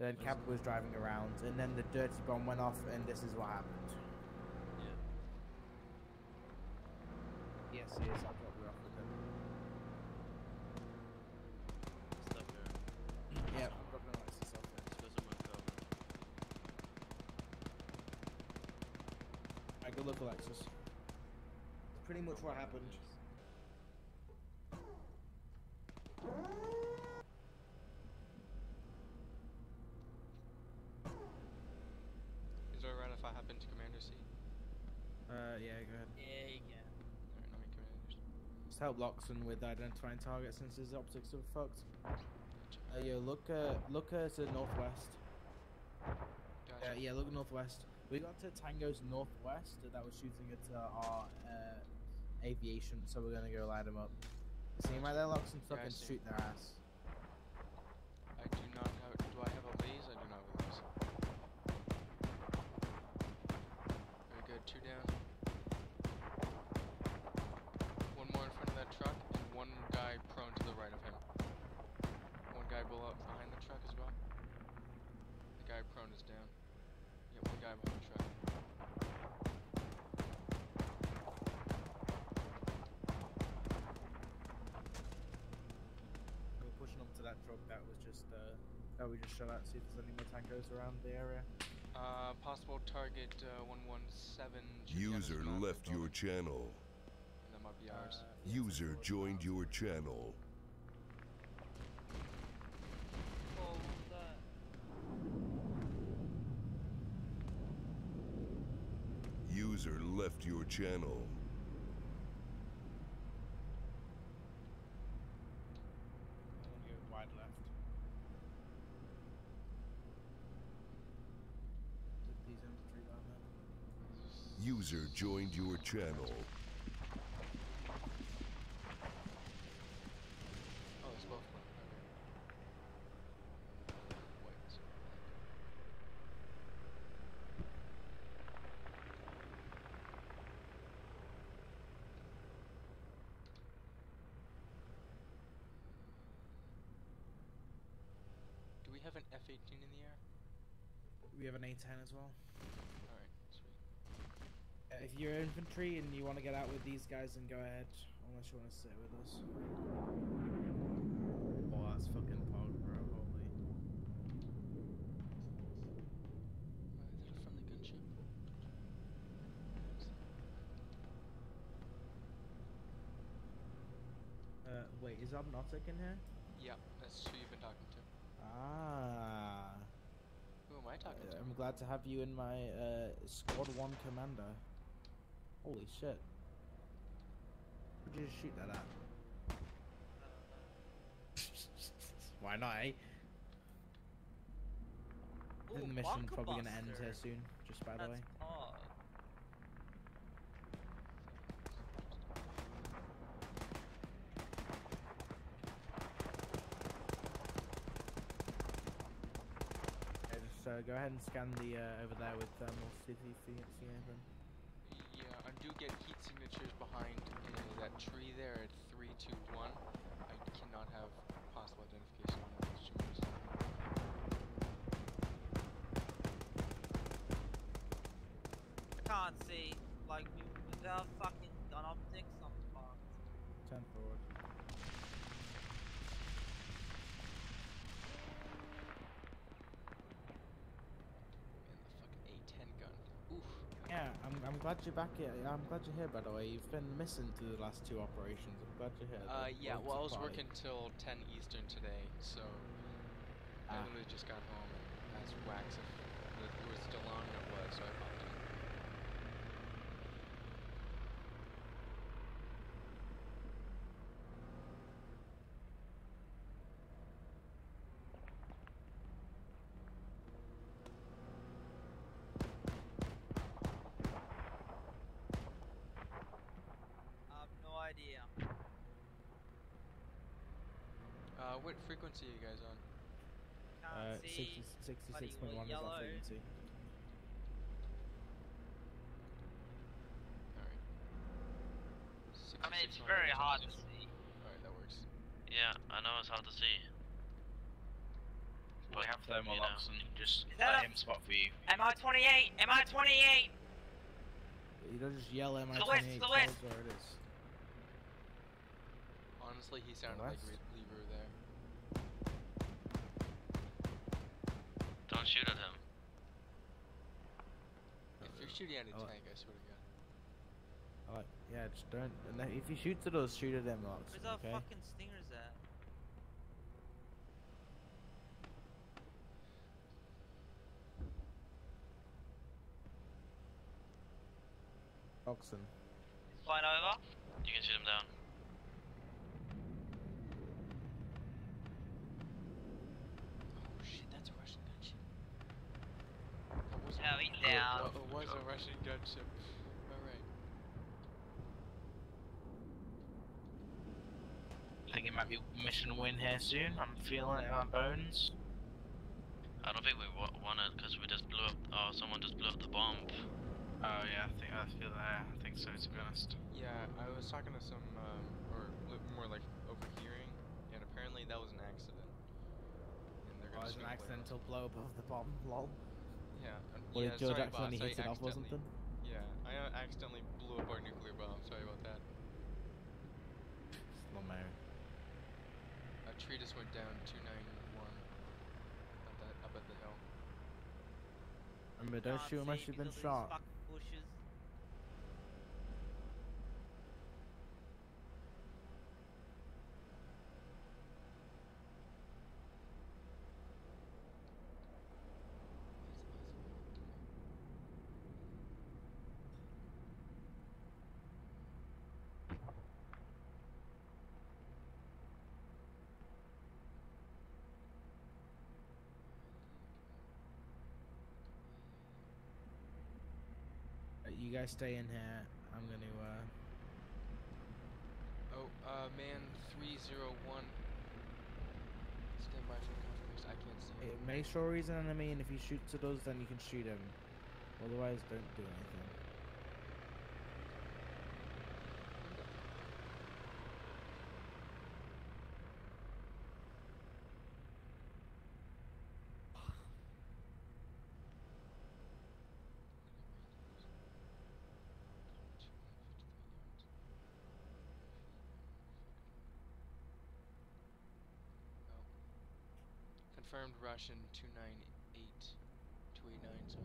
Then Cap was driving around, and then the dirty bomb went off, and this is what happened. Yeah. Yes, he is. I'll drop you off with him. Stuff here. Yeah, I'm dropping Alexis off there. Let's go somewhere cover. Alright, good luck, Alexis. Pretty much what happened. Is it alright if I hop into Commander seat? Uh, yeah, go ahead. Yeah, you can. Alright, let me Commander. Just help Loxon with identifying targets since his optics are fucked. Uh, yeah, look, uh, look uh, to the northwest. Gotcha. Uh, yeah, look northwest. We got to Tango's northwest that was shooting at uh, our uh, aviation, so we're gonna go light them up. See him right there, Loxon? Yeah, Fucking see. shoot their ass. One guy behind the truck as well. The guy prone is down. Yeah, one guy behind the truck. We're pushing up to that truck that was just uh, that we just shot at. See if there's any more tangos around the area. Uh, possible target uh, 117. should be on his User left your channel. And that might be ours. Uh, User joined your channel. Hold that. User left your channel. I'm gonna go wide left. With these infantry down there. User joined your channel. Oh, it's both of them. Okay. Wait. Do we have an F-18 in the air? We have an A10 as well. Alright, sweet. Uh, if you're infantry and you want to get out with these guys, then go ahead. Unless you want to sit with us. Oh, that's fucking pog, bro. Holy. Uh, is that a friendly gunship? Uh, wait, is Arbnotic in here? Yeah, that's who you've been talking to. Ah. Who am I talking Uh, to? I'm glad to have you in my uh, squad one commander. Holy shit. Who'd you shoot that at? Why not, eh? I think the Ooh, mission's probably gonna end here soon, just by the way. odd. Okay, just uh, go ahead and scan the uh, over there with thermal if you see see anything. Yeah, I do get heat signatures behind uh, that tree there at 321. I cannot have possible identification on those tumors. I can't see. Like, without fucking gun optics, I'm fucked. Turn forward. And the fucking A10 gun. Oof. Yeah, I'm, I'm glad you're back here. I'm glad you're here, by the way. You've been missing through the last two operations. I'm glad you're here. Uh, though. yeah, well, I was working till 10 Eastern today, so I Ah. literally just got home and asked Wax if it was still on, and it was, so I. I have no idea. Uh, what frequency are you guys on? Can't Uh, see. 60, bloody 66.1 is yellow. our frequency. Alright. I mean, it's very hard to see. Alright, that works. Yeah, I know it's hard to see. But thermal You know. locks and just let him spot for you. MI28! MI28! You don't just yell at my To the west, the west. where it is. Honestly, he sounded like West? Re- Lever there. Don't shoot at him. If you're shooting at a Oh. tank, I swear to God. I like, yeah, just don't. And then if he shoots at us, shoot at them locks. Where's our Okay. fucking stingers at? Oxen. Flying over? You can shoot him down. Oh shit, that's a Russian gunship. That wasn't No, a- he's oh, it down. wa- It was a Russian gunship. Alright. I think it might be mission win here soon. I'm feeling it in my bones. I don't think we wa- won it because we just blew up. Oh, someone just blew up the bomb. Oh yeah, I think I feel that. I think so to be honest. Yeah, I was talking to some, um, or more like overhearing, and apparently that was an accident. And they're Oh, gonna it's an swing blame accidental blow above the bomb. Lol. Yeah. and- What yeah, did George sorry, accidentally boss, hit I it off or accidentally- something? Yeah, I accidentally blew up our nuclear bomb. Sorry about that. Lol, Mary. A tree just went down 291 up, that, up at the hill. Remember, don't Can't shoot unless see you've been because of these shot. fucking bushes. Uh, You guys stay in here. I'm gonna. uh... Oh, uh, man 301. Stand by for confirmation. I can't see. him. Make sure he's an enemy, and if he shoots at us, then you can shoot him. Otherwise, don't do anything. Confirmed Russian 298. 289, sorry.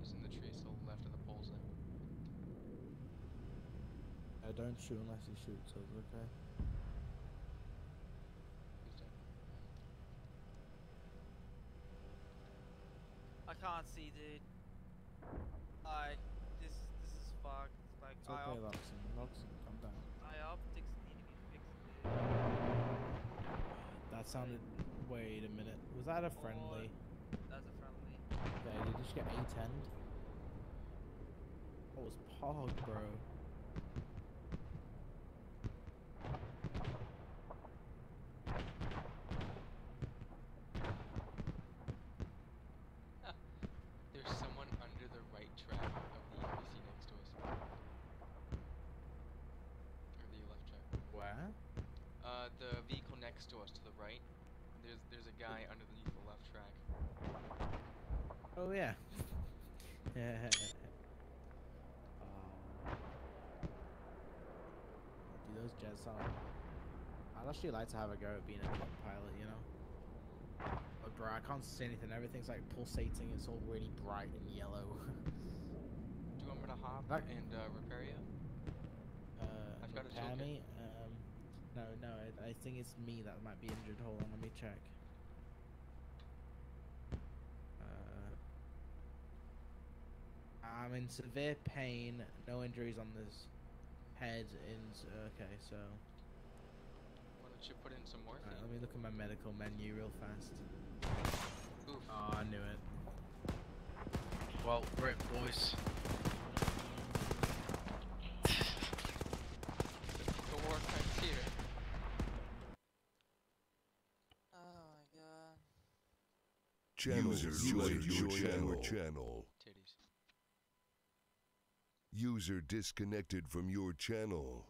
Is in the tree, still left of the poles there. I don't shoot unless he shoots us, okay? He's dead. I can't see, dude. Like, this this is fucked. Like, It's eye okay, op- Loxon. Loxon, calm down. eye optics need to be fixed, dude. That sounded. Wait a minute. Was that a friendly? That's a friendly. Yeah, did you just get A10? That was Pog, bro. There's someone under the right track of the NPC next to us. Or the left track. Where? Uh, the vehicle next to us to the right. There's there's a guy underneath the left track. Oh yeah. Yeah. Do those jets sound? I'd actually like to have a go at being a pilot, you know. But bro, I can't see anything. Everything's like pulsating. It's all really bright and yellow. Do you want me to hop That- and uh, repair you? uh, I've got a repair toolkit. me? No, no. I, I think it's me that might be injured. Hold on, let me check. Uh, I'm in severe pain. No injuries on this head. In okay, so Why don't you put in some morphine? alright, let me look at my medical menu real fast. Oof. Oh, I knew it. Well, rip boys. channel. User joined your channel. channel. User disconnected from your channel.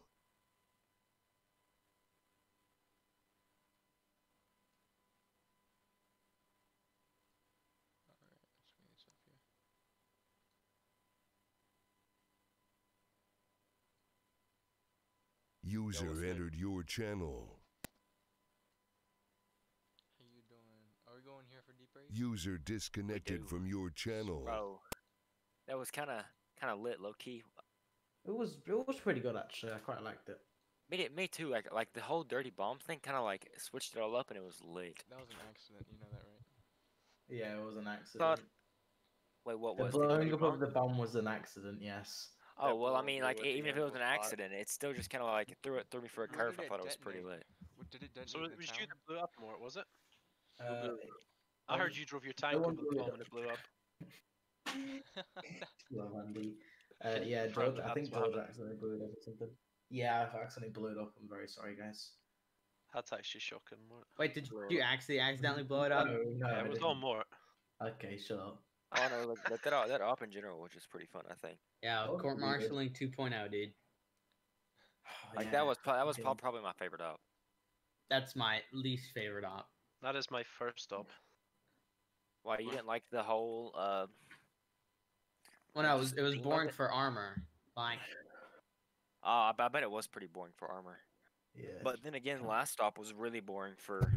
User entered your channel. User disconnected from your channel. Bro, that was kind of kind of lit, low key. It was it was pretty good actually. I quite liked it. Me, me too. Like like the whole dirty bomb thing, kind of like switched it all up, and it was lit. That was an accident. You know that, right? Yeah, it was an accident. Wait, what the was blowing up of the bomb? bomb was an accident. Yes. Oh well, I mean, like at the even if it was an accident, it still just kind of like threw it threw me for a curve. did I thought it was pretty detonate? lit. What, did it detonate So it was you that blew up more, was it? Uh, I heard Um, you drove your tank one over the blew bomb and it blew up. Love Andy. Uh, yeah, Friend, George, I think what George accidentally blew it up or something. Yeah, I accidentally blew it up. I'm very sorry, guys. That's actually shocking. What? Wait, did Bro. you actually accidentally blow it up? No, no, Yeah, it was didn't. on more. Okay, shut up. I don't know. Like, that, that op- that op in general was just pretty fun. I think. Yeah, Oh, court pretty martialing 2.0, dude. Like Yeah, that was that was okay. probably my favorite op. That's my least favorite op. That is my first stop. Why you didn't like the whole? uh Well, no, it was, it was boring it. for armor. Like, uh, I bet- it was pretty boring for armor. Yeah. But then again, last stop was really boring for.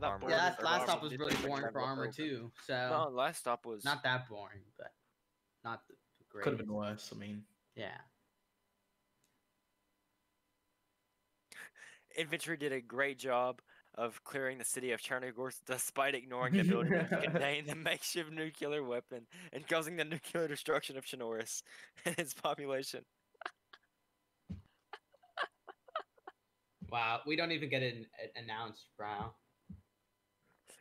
Armor. yeah, last, last stop was really boring for armor open. too. So No, last stop was not that boring, but not the great. Could have been worse. I mean, Yeah. Infantry did a great job of clearing the city of Chernogorsk despite ignoring the building which contained the makeshift nuclear weapon and causing the nuclear destruction of Chernogorsk and its population. Wow, we don't even get it an- announced, bro.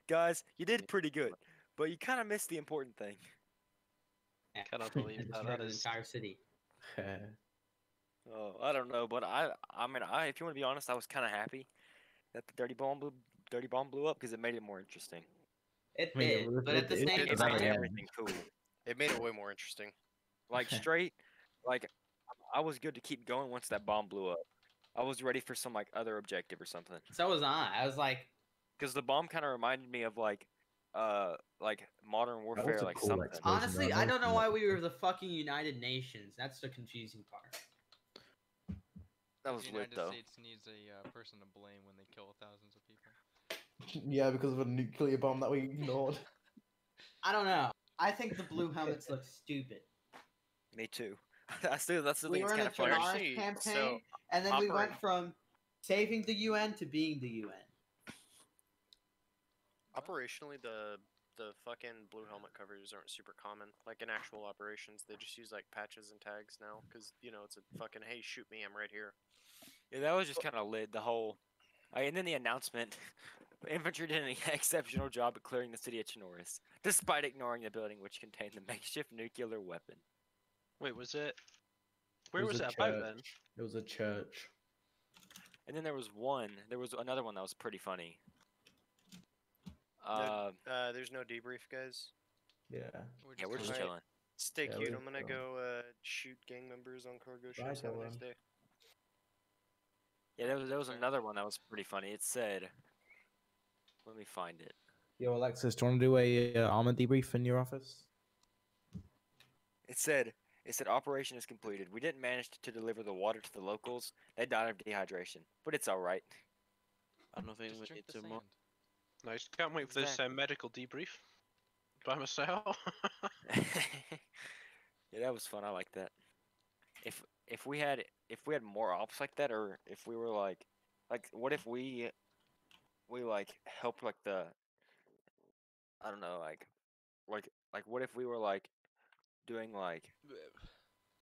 Guys, you did pretty good, but you kind of missed the important thing. Yeah. Cannot believe that. destroyed That an is. entire city. Oh, I don't know, but I, I mean, I, if you want to be honest, I was kind of happy that the dirty bomb blew, dirty bomb blew up because it made it more interesting. It I mean, did, was- but at the it- it same did It made everything cool. It made it way more interesting. Like straight, like I was good to keep going once that bomb blew up. I was ready for some like other objective or something. so was I. I was like, Because the bomb kind of reminded me of like, uh, like modern warfare, like cool something. honestly, I don't know why we were the fucking United Nations. That's the confusing part. That was the lit United though. States needs a uh, person to blame when they kill thousands of people. yeah, because of a nuclear bomb that we ignored. I don't know. I think the blue helmets look stupid. Me too. I still that's the we thing. were in a kind of funny. Actually, Chernarus campaign, so, and then we went from saving the UN to being the UN. operationally, the the fucking blue helmet covers aren't super common. Like in actual operations, they just use like patches and tags now, because you know it's a fucking hey, shoot me, I'm right here. Yeah, that was just kind of lit. The whole, uh, and then the announcement. Infantry did an exceptional job at clearing the city of Chernarus, despite ignoring the building which contained the makeshift nuclear weapon. Wait, was it? Where was was, a it about then? It was a church. And then there was one. There was another one that was pretty funny. No, Uh, Uh, there's no debrief, guys. Yeah. We're yeah, we're just Alright. chilling. Stay Yeah, cute. I'm gonna go uh, shoot gang members on cargo ships. Have a nice day. Yeah, there was, there was another one that was pretty funny. It said, let me find it. Yo, Alexis, do you want to do a uh, armor debrief in your office? It said, it said operation is completed. We didn't manage to deliver the water to the locals. They died of dehydration, but it's all right. I don't think Just we drink need the to sand. More. Nice. Can't wait for this uh, medical debrief by myself. yeah, that was fun. I like that. If if we had if we had more ops like that, or if we were like, like, what if we we like helped like the I don't know, like like like what if we were like doing like